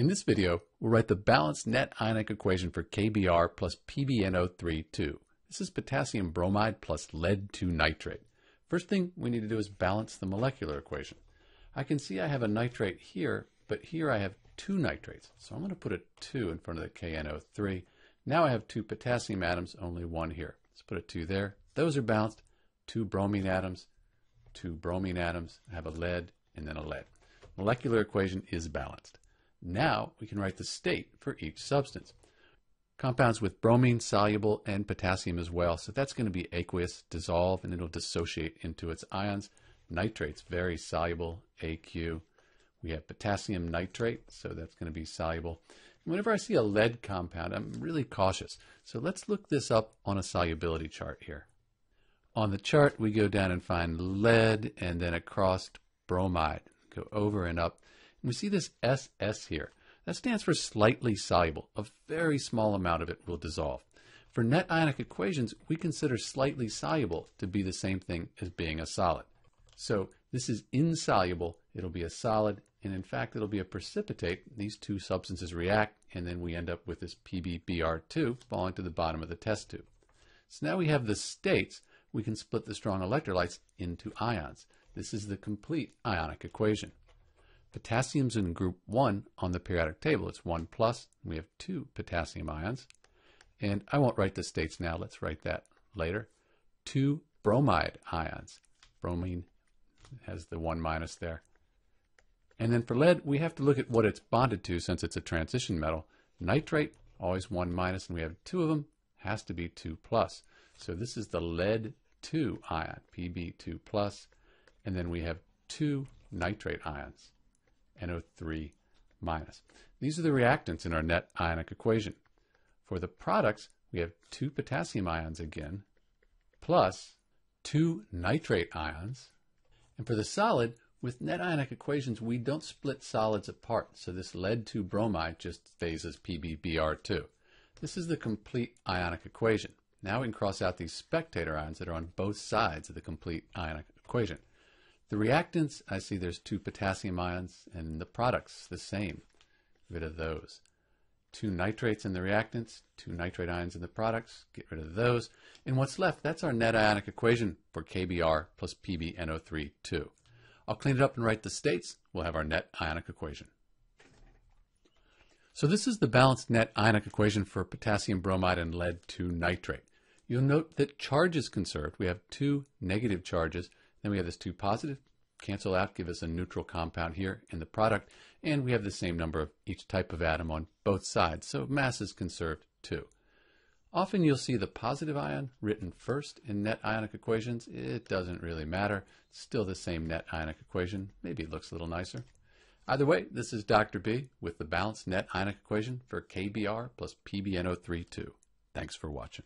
In this video, we'll write the balanced net ionic equation for KBr plus PbNO3 This is potassium bromide plus lead 2 nitrate. First thing we need to do is balance the molecular equation. I can see I have a nitrate here, but here I have two nitrates. So I'm going to put a 2 in front of the KNO3. Now I have two potassium atoms, only one here. Let's put a 2 there. Those are balanced. Two bromine atoms, two bromine atoms. I have a lead and then a lead. Molecular equation is balanced. Now we can write the state for each substance. Compounds with bromine soluble and potassium as well. So that's going to be aqueous, dissolve, and it'll dissociate into its ions. Nitrates, very soluble, AQ. We have potassium nitrate, so that's going to be soluble. whenever I see a lead compound, I'm really cautious. So let's look this up on a solubility chart here. On the chart, we go down and find lead and then across bromide. Go over and up. And we see this SS here. That stands for slightly soluble. A very small amount of it will dissolve. For net ionic equations, we consider slightly soluble to be the same thing as being a solid. So this is insoluble, it'll be a solid, and in fact it'll be a precipitate. These two substances react, and then we end up with this PbBr2 falling to the bottom of the test tube. So now we have the states, we can split the strong electrolytes into ions. This is the complete ionic equation. Potassium's in group 1 on the periodic table. It's 1 plus. We have two potassium ions. And I won't write the states now. Let's write that later. Two bromide ions. Bromine has the 1 minus there. And then for lead, we have to look at what it's bonded to since it's a transition metal. Nitrate, always 1 minus, and we have two of them, has to be 2 plus. So this is the lead 2 ion, Pb2 plus, and then we have two nitrate ions. NO3 minus. These are the reactants in our net ionic equation. For the products, we have two potassium ions again, plus two nitrate ions. And for the solid, with net ionic equations, we don't split solids apart, so this lead 2 bromide just stays as PbBr2. This is the complete ionic equation. Now we can cross out these spectator ions that are on both sides of the complete ionic equation. The reactants, I see there's two potassium ions, and the products the same. Get rid of those. Two nitrates in the reactants, two nitrate ions in the products, get rid of those. And what's left, that's our net ionic equation for KBr plus PbNO3 2. I'll clean it up and write the states. We'll have our net ionic equation. So this is the balanced net ionic equation for potassium bromide and lead 2 nitrate. You'll note that charge is conserved. We have two negative charges then we have this 2 positive, cancel out, give us a neutral compound here in the product, and we have the same number of each type of atom on both sides, so mass is conserved too. Often you'll see the positive ion written first in net ionic equations. It doesn't really matter. Still the same net ionic equation. Maybe it looks a little nicer. Either way, this is Dr. B with the balanced net ionic equation for KBr plus PbNO3 2. Thanks for watching.